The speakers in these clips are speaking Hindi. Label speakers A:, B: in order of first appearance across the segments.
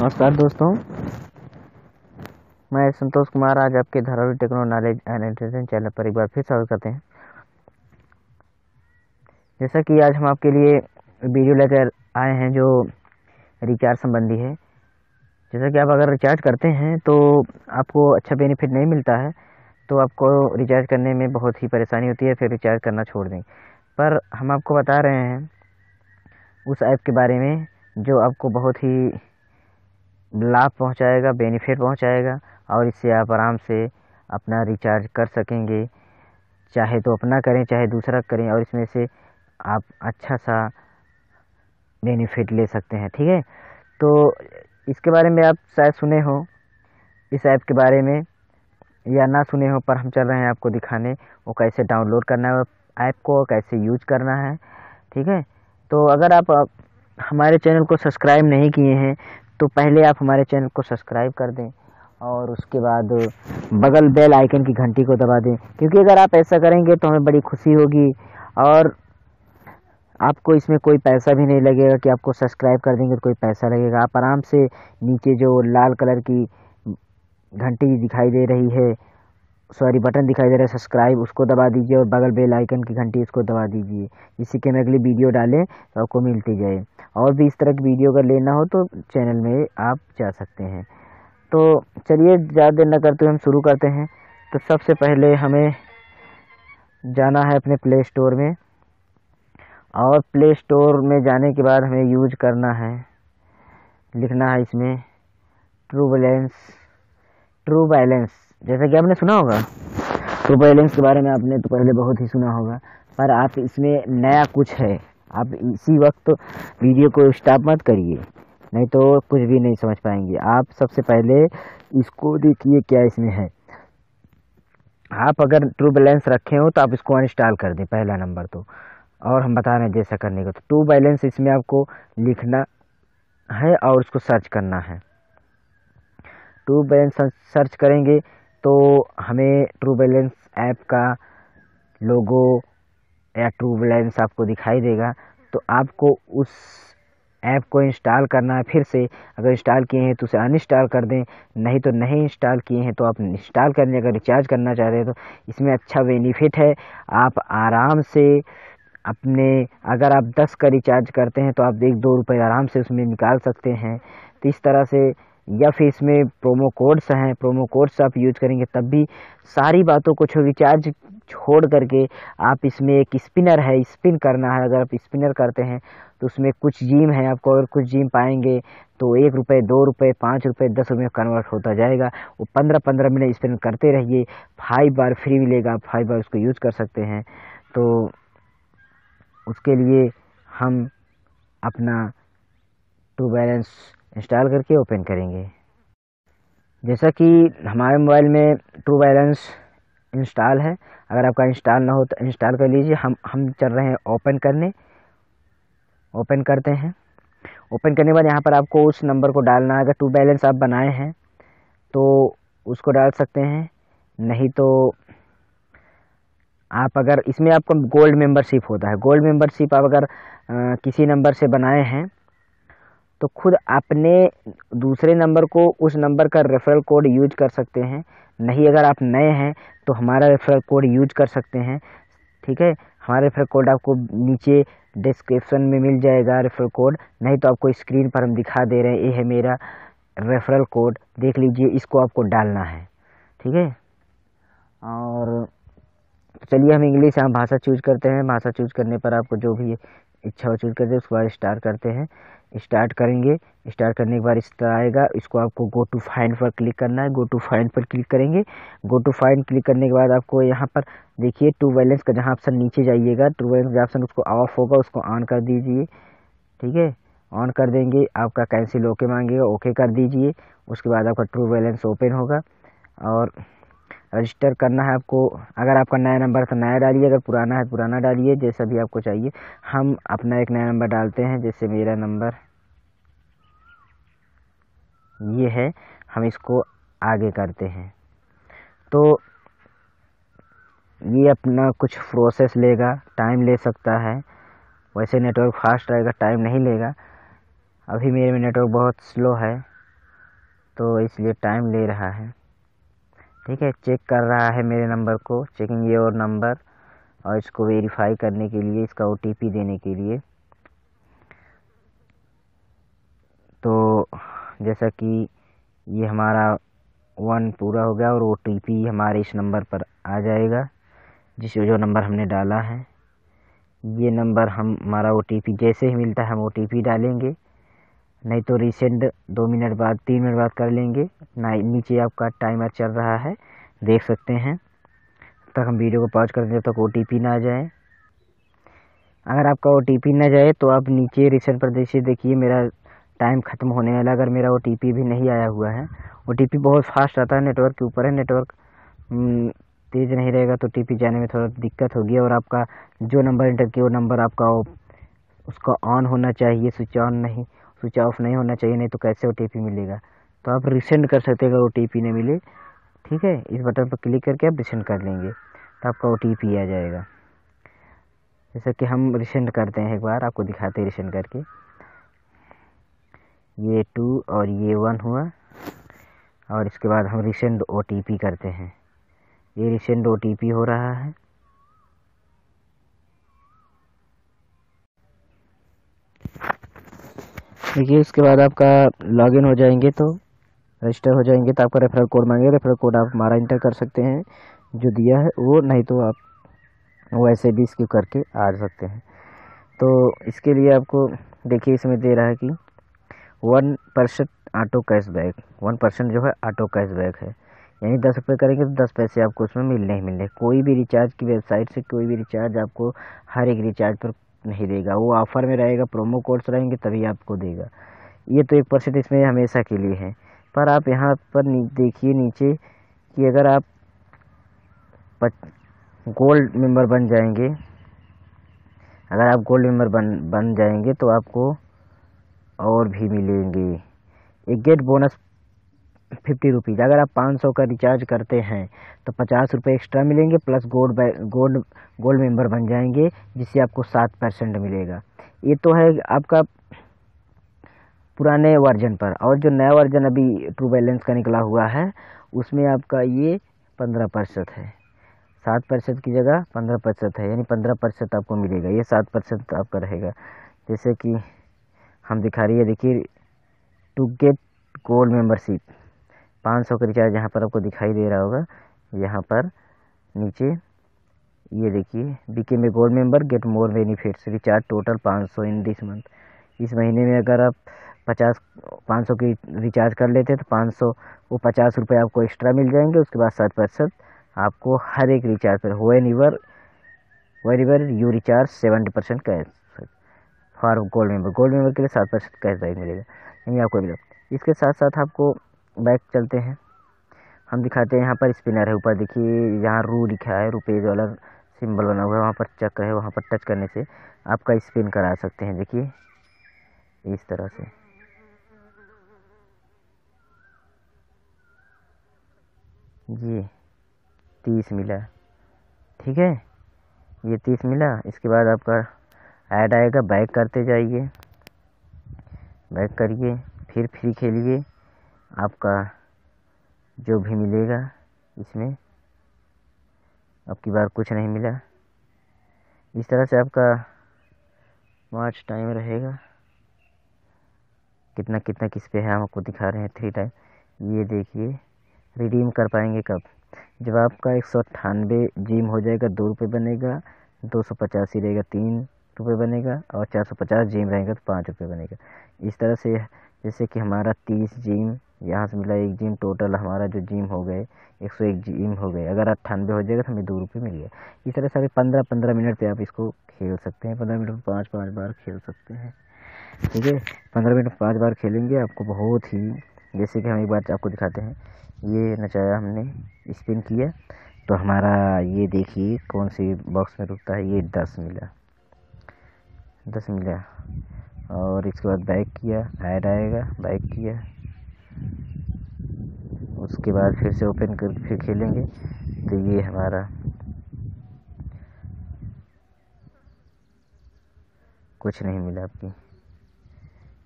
A: नमस्कार दोस्तों, मैं संतोष कुमार। आज आपके Dharavi techno knowledge and entertainment channel पर एक बार फिर स्वागत करते हैं। जैसा कि आज हम आपके लिए वीडियो लेकर आए हैं जो रिचार्ज संबंधी है। जैसा कि आप अगर रिचार्ज करते हैं तो आपको अच्छा बेनिफिट नहीं मिलता है तो आपको रिचार्ज करने में बहुत ही परेशानी होती है, फिर रिचार्ज करना छोड़ दें। पर हम आपको बता रहे हैं उस ऐप के बारे में, जो आपको बहुत ही लाभ पहुंचाएगा बेनिफिट पहुंचाएगा और इससे आप आराम से अपना रिचार्ज कर सकेंगे। चाहे तो अपना करें, चाहे दूसरा करें और इसमें से आप अच्छा सा बेनिफिट ले सकते हैं, ठीक है? तो इसके बारे में आप शायद सुने हो, इस ऐप के बारे में, या ना सुने हो, पर हम चल रहे हैं आपको दिखाने, वो कैसे डाउनलोड करना है ऐप को कैसे यूज़ करना है, ठीक है? तो अगर आप हमारे चैनल को सब्सक्राइब नहीं किए हैं तो पहले आप हमारे चैनल को सब्सक्राइब कर दें और उसके बाद बगल बेल आइकन की घंटी को दबा दें, क्योंकि अगर आप ऐसा करेंगे तो हमें बड़ी खुशी होगी। और आपको इसमें कोई पैसा भी नहीं लगेगा कि आपको सब्सक्राइब कर देंगे तो कोई पैसा लगेगा। आप आराम से नीचे जो लाल कलर की घंटी दिखाई दे रही है सॉरी, बटन दिखाई दे रहा है सब्सक्राइब उसको दबा दीजिए और बगल बेल आइकन की घंटी, उसको दबा दीजिए, जिससे कि हम अगली वीडियो डालें तो आपको मिलती जाए। और भी इस तरह की वीडियो अगर लेना हो तो चैनल में आप जा सकते हैं। तो चलिए, ज़्यादा देर न करते हुए हम शुरू करते हैं। तो सबसे पहले हमें जाना है अपने प्ले स्टोर में। और प्ले स्टोर में जाने के बाद हमें यूज़ करना है। लिखना है इसमें ट्रू बैलेंस ट्रू बैलेंस जैसा कि आपने सुना होगा ट्रू बैलेंस के बारे में आपने तो पहले बहुत ही सुना होगा, पर आप इसमें नया कुछ है। आप इसी वक्त वीडियो को स्टॉप मत करिए, नहीं तो कुछ भी नहीं समझ पाएँगे। आप सबसे पहले इसको देखिए क्या इसमें है। आप अगर ट्रू बैलेंस रखे हो तो आप इसको अनइंस्टॉल कर दें, पहला नंबर तो। और हम बता रहे हैं जैसा करने को। तो ट्रू बैलेंस इसमें आपको लिखना है और उसको सर्च करना है। ट्रू बैलेंस सर्च करेंगे तो हमें ट्रू बैलेंस ऐप का लोगो या ट्रू बैलेंस आपको दिखाई देगा। तो आपको उस ऐप को इंस्टॉल करना है, फिर से अगर इंस्टॉल किए हैं तो उसे अनइंस्टॉल कर दें। नहीं तो नहीं इंस्टॉल किए हैं तो आप इंस्टॉल करने, अगर रिचार्ज करना चाह रहे हैं तो इसमें अच्छा बेनिफिट है। आप आराम से अपने, अगर आप दस का रिचार्ज करते हैं तो आप एक दो रुपये आराम से उसमें निकाल सकते हैं। तो इस तरह से या फिर इसमें प्रोमो कोड्स हैं प्रोमो कोड्स आप यूज़ करेंगे, तब भी सारी बातों को छो रिचार्ज छोड़ करके आप इसमें एक स्पिनर है स्पिन करना है, अगर आप स्पिनर करते हैं तो उसमें कुछ जिम है, आपको अगर कुछ जिम पाएँगे तो एक रुपये दो रुपये पाँच रुपये दस रुपये कन्वर्ट होता जाएगा। वो पंद्रह पंद्रह मिनट स्पिन करते रहिए फाइव बार फ्री मिलेगा, आप फाइव बार उसको यूज़ कर सकते हैं। तो उसके लिए हम अपना टू बैलेंस इंस्टॉल करके ओपन करेंगे। जैसा कि हमारे मोबाइल में ट्रू बैलेंस इंस्टॉल है अगर आपका इंस्टॉल ना हो तो इंस्टॉल कर लीजिए। हम हम चल रहे हैं ओपन करने। ओपन करते हैं। ओपन करने के बाद यहाँ पर आपको उस नंबर को डालना है। अगर टू बैलेंस आप बनाए हैं तो उसको डाल सकते हैं। नहीं तो आप अगर इसमें आपको गोल्ड मेंबरशिप होता है। गोल्ड मेंबरशिप आप अगर आ, किसी नंबर से बनाए हैं तो खुद अपने दूसरे नंबर को उस नंबर का रेफरल कोड यूज़ कर सकते हैं। नहीं अगर आप नए हैं तो हमारा रेफरल कोड यूज़ कर सकते हैं। ठीक है? हमारा रेफरल कोड आपको नीचे डिस्क्रिप्शन में मिल जाएगा रेफरल कोड नहीं तो आपको स्क्रीन पर हम दिखा दे रहे हैं, ये है मेरा रेफरल कोड देख लीजिए, इसको आपको डालना है। ठीक है? और चलिए हम इंग्लिश यहाँ भाषा चूज़ करते हैं। भाषा चूज़ करने पर आपको जो भी इच्छा चूज़ करते हैं उसके बाद स्टार्ट करते हैं। स्टार्ट करेंगे। स्टार्ट करने के बाद इस तरह आएगा। इसको आपको गो टू फाइंड पर क्लिक करना है। गो टू फाइंड पर क्लिक करेंगे। गो टू फाइंड क्लिक करने के बाद आपको यहाँ पर देखिए टू बैलेंस का जहाँ ऑप्शन नीचे जाइएगा। टू बैलेंस का ऑप्शन उसको ऑफ़ होगा। उसको ऑन कर दीजिए। ठीक है? ऑन कर देंगे। आपका कैंसिल ओके मांगेगा। ओके कर दीजिए। उसके बाद आपका ट्रू बैलेंस ओपन होगा। और रजिस्टर करना है आपको। अगर आपका नया नंबर तो नया डालिए, अगर पुराना है तो पुराना डालिए, जैसा भी आपको चाहिए। हम अपना एक नया नंबर डालते हैं, जैसे मेरा नंबर ये है। हम इसको आगे करते हैं। तो ये अपना कुछ प्रोसेस लेगा टाइम ले सकता है। वैसे नेटवर्क फास्ट रहेगा टाइम नहीं लेगा। अभी मेरे में नेटवर्क बहुत स्लो है तो इसलिए टाइम ले रहा है। ठीक है चेक कर रहा है मेरे नंबर को चेकिंग योर नंबर और इसको वेरीफाई करने के लिए, इसका ओटीपी देने के लिए। तो जैसा कि ये हमारा वन पूरा हो गया और ओटीपी हमारे इस नंबर पर आ जाएगा, जिस जो नंबर हमने डाला है। ये नंबर हम, हमारा ओटीपी जैसे ही मिलता है, हम ओटीपी डालेंगे। नहीं तो रिसेंट दो मिनट बाद तीन मिनट बाद कर लेंगे। ना नीचे आपका टाइमर चल रहा है। देख सकते हैं। तक हम वीडियो को पॉज कर दें जब तक ओटीपी ना आ जाए। अगर आपका ओटीपी ना जाए तो आप नीचे रिसेंट पर देखिए देखिए मेरा टाइम ख़त्म होने वाला अगर मेरा ओटीपी भी नहीं आया हुआ है। ओटीपी बहुत फास्ट आता है नेटवर्क के ऊपर है। नेटवर्क हम्म, तेज़ नहीं रहेगा तो टी जाने में थोड़ा दिक्कत होगी। और आपका जो नंबर इंटर किया वो नंबर आपका उसका ऑन होना चाहिए स्विच ऑन नहीं। स्विच ऑफ़ नहीं होना चाहिए, नहीं तो कैसे ओटीपी मिलेगा? तो आप रिसेंड कर सकते अगर ओटीपी नहीं मिले। ठीक है? इस बटन पर क्लिक करके आप रिसेंड कर लेंगे तो आपका ओटीपी आ जाएगा। जैसा कि हम रिसेंड करते हैं एक बार, आपको दिखाते हैं रिसेंड करके। ये टू और ये वन हुआ, और इसके बाद हम रिसेंड ओ करते हैं। ये रिसेंड ओ हो रहा है। देखिए, उसके बाद आपका लॉगिन हो जाएँगे तो रजिस्टर हो जाएँगे तो आपका रेफरल कोड मांगेगा। रेफरल कोड आप हमारा इंटर कर सकते हैं। जो दिया है वो, नहीं तो आप वैसे भी स्किप करके आ सकते हैं। तो इसके लिए आपको देखिए, इसमें दे रहा है कि one percent auto cashback one percent जो है ऑटो कैशबैक है। यानी दस रुपये करेंगे तो दस पैसे आपको उसमें मिलने ही मिलने। कोई भी रिचार्ज की वेबसाइट से कोई भी रिचार्ज आपको हर एक रिचार्ज पर नहीं देगा। वो ऑफ़र में रहेगा प्रोमो कोड्स रहेंगे तभी आपको देगा। ये तो एक परसेंट इसमें हमेशा के लिए है। पर आप यहाँ पर नी, देखिए नीचे कि अगर आप गोल्ड मेंबर बन जाएँगे अगर आप गोल्ड मेंबर बन बन जाएँगे तो आपको और भी मिलेंगे। एक गेट बोनस फिफ्टी रुपीज़। अगर आप पाँच सौ का रिचार्ज करते हैं तो पचास रुपये एक्स्ट्रा मिलेंगे plus gold gold gold member बन जाएँगे, जिससे आपको सात परसेंट मिलेगा। ये तो है आपका पुराने वर्जन पर। और जो नया वर्जन अभी ट्रू बैलेंस का निकला हुआ है, उसमें आपका ये पंद्रह प्रतिशत है। सात प्रतिशत की जगह पंद्रह प्रतिशत है, यानी पंद्रह प्रतिशत आपको मिलेगा। ये सात प्रतिशत आपका रहेगा। जैसे कि हम दिखा रही है, देखिए टू गेट गोल्ड मेंबरशिप पाँच सौ का रिचार्ज यहाँ पर आपको दिखाई दे रहा होगा। यहाँ पर नीचे, ये देखिए बीके में gold member get more benefits recharge total पाँच सौ इन दिस मंथ इस महीने में अगर आप पचास, पाँच सौ की रिचार्ज कर लेते हैं तो पाँच सौ, वो पचास रुपये आपको एक्स्ट्रा मिल जाएँगे। उसके बाद सात प्रतिशत आपको हर एक रिचार्ज पर whenever whenever you recharge seventy percent cash for gold member gold member के लिए सात परसेंट कैश बैक मिलेगा। यानी आपको मिलेगा। इसके साथ साथ आपको बैक चलते हैं। हम दिखाते हैं, यहाँ पर स्पिनर है ऊपर। देखिए, यहाँ रू लिखा है रुपये वाला सिंबल बना हुआ है, वहाँ पर चक्र है, वहाँ पर टच करने से आपका स्पिन करा सकते हैं। देखिए, इस तरह से। जी तीस मिला, ठीक है? ये तीस मिला, इसके बाद आपका ऐड आएगा, बैक करते जाइए। बैक करिए, फिर फ्री खेलिए। आपका जो भी मिलेगा इसमें अब की बार कुछ नहीं मिला। इस तरह से आपका वॉच टाइम रहेगा। कितना कितना किस पे है, हम आपको दिखा रहे हैं थ्री टाइम ये देखिए रिडीम कर पाएँगे कब? जब आपका एक सौ अट्ठानवे जिम हो जाएगा, दो रुपये बनेगा, दो सौ पचासी रहेगा, तीन रुपये बनेगा और चार सौ पचास जिम रहेगा तो पाँच रुपये बनेगा। इस तरह से, जैसे कि हमारा तीस जिम यहाँ से मिला एक जिम टोटल हमारा जो जिम हो गए, एक सौ एक जिम हो गए। अगर अट्ठानवे हो जाएगा तो हमें दो रुपये मिल गया। इस तरह से पंद्रह पंद्रह मिनट पे आप इसको खेल सकते हैं। पंद्रह मिनट में पाँच पाँच बार खेल सकते हैं। ठीक है? पंद्रह मिनट पाँच बार खेलेंगे, आपको बहुत ही, जैसे कि हम एक बार आपको दिखाते हैं। ये नचाया हमने स्पिन किया। तो हमारा ये देखिए, कौन सी बॉक्स में रुकता है? ये दस मिला। दस मिला। और इसके बाद बैक किया ऐड आएगा बैक किया। उसके बाद फिर से ओपन कर, फिर खेलेंगे। तो ये हमारा कुछ नहीं मिला आपकी।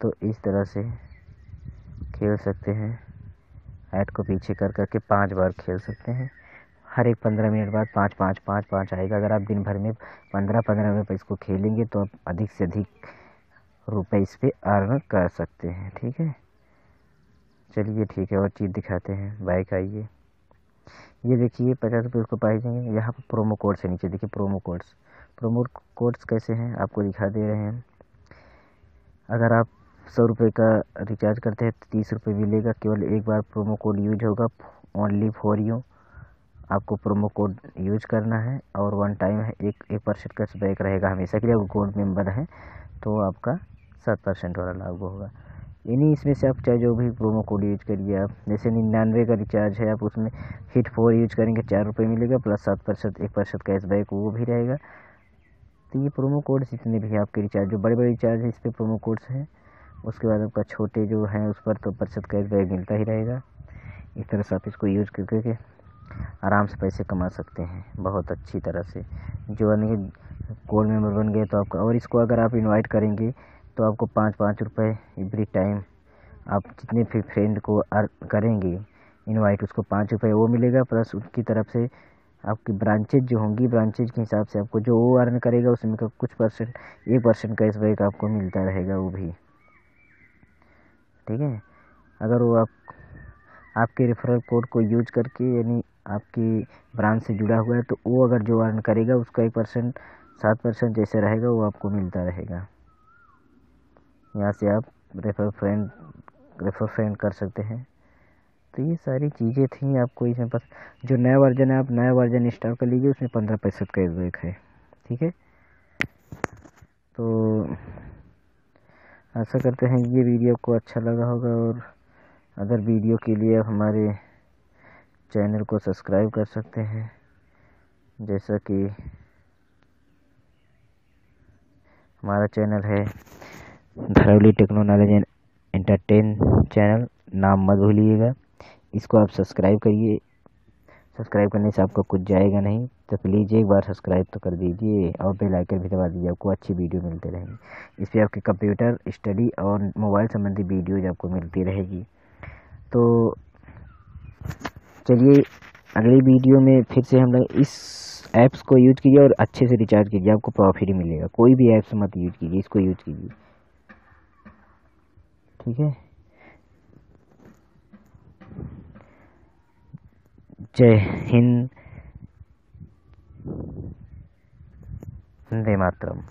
A: तो इस तरह से खेल सकते हैं। ऐड को पीछे कर करके पाँच बार खेल सकते हैं। हर एक पंद्रह मिनट बाद पाँच पाँच पाँच पाँच आएगा। अगर आप दिन भर में पंद्रह पंद्रह मिनट इसको खेलेंगे तो आप अधिक से अधिक रुपए इस पर अर्न कर सकते हैं, ठीक है? चलिए ठीक है, और चीज़ दिखाते हैं। बाइक आइए। ये देखिए, पचास रुपये उसको पाई जाएँगे यहाँ पर प्रोमो कोड से नीचे। देखिए, प्रोमो कोड्स। प्रोमो कोड्स कैसे हैं, आपको दिखा दे रहे हैं। अगर आप सौ रुपये का रिचार्ज करते हैं तो तीस रुपये मिलेगा। केवल एक बार प्रोमो कोड यूज़ होगा। Only for you. आपको प्रोमो कोड यूज़ करना है, और वन टाइम है, एक एक परसेंट कैशबैक रहेगा हमेशा के लिए। गोल्ड मेंबर हैं तो आपका सात परसेंट वाला लागू होगा। इन्हीं इसमें से आप चाहे जो भी प्रोमो कोड यूज़ करिए आप, जैसे निन्यानवे का रिचार्ज है, आप उसमें हिट फोर यूज़ करेंगे, चार रुपये मिलेगा प्लस सात परसेंट, एक परसेंट कैशबैक वो भी रहेगा। तो ये प्रोमो कोड्स जितने भी आपके रिचार्ज जो बड़े बड़े रिचार्ज हैं, इस पर प्रोमो कोड्स हैं। उसके बाद आपका छोटे जो हैं, उस पर तो प्रतिशत कैशबैक मिलता ही रहेगा। इस तरह से आप इसको यूज़ करके आराम से पैसे कमा सकते हैं, बहुत अच्छी तरह से। जो यानी कि गोल्ड मेंबर बन गए तो आपका, और इसको अगर आप इनवाइट करेंगे तो आपको पाँच पाँच रुपये एवरी टाइम आप जितने भी फ्रेंड को अर्न करेंगे इनवाइट उसको पाँच रुपये वो मिलेगा प्लस उनकी तरफ़ से आपकी ब्रांचेज जो होंगी ब्रांचेज के हिसाब से आपको जो वो अर्न करेगा, उसमें का कुछ परसेंट एक परसेंट कैशबैक आपको मिलता रहेगा वो भी। ठीक है? अगर वो आप, आपके रेफरल कोड को यूज़ करके यानी आपकी ब्रांच से जुड़ा हुआ है तो वो अगर जो अर्न करेगा, उसका एक परसेंट सात परसेंट जैसे रहेगा, वो आपको मिलता रहेगा। यहाँ से आप रेफर फ्रेंड रेफर फ्रेंड कर सकते हैं। तो ये सारी चीज़ें थी आपको इसमें बस, जो नया वर्जन है, आप नया वर्जन इंस्टॉल कर लीजिए, उसमें पंद्रह पैंसठ कैशबैक है। ठीक है? तो आशा करते हैं ये वीडियो को अच्छा लगा होगा और अगर वीडियो के लिए आप हमारे चैनल को सब्सक्राइब कर सकते हैं। जैसा कि हमारा चैनल है धरवली techno knowledge and entertain channel नाम मत भूलिएगा। इसको आप सब्सक्राइब करिए। सब्सक्राइब करने से आपको कुछ जाएगा नहीं। तो प्लीज़ एक बार सब्सक्राइब तो कर दीजिए और बेल आइकन भी दबा दीजिए। आपको अच्छी वीडियो मिलते रहेंगी। इस पर आपके कंप्यूटर स्टडी और मोबाइल संबंधी वीडियोज़ आपको मिलती रहेगी। तो चलिए, अगली वीडियो में फिर से हम लोग इस ऐप्स को यूज़ कीजिए और अच्छे से रिचार्ज कीजिए। आपको प्रॉफिट ही मिलेगा। कोई भी ऐप्स मत यूज़ कीजिए। इसको यूज़ कीजिए। ठीक है। जय हिंद। वंदे मातरम।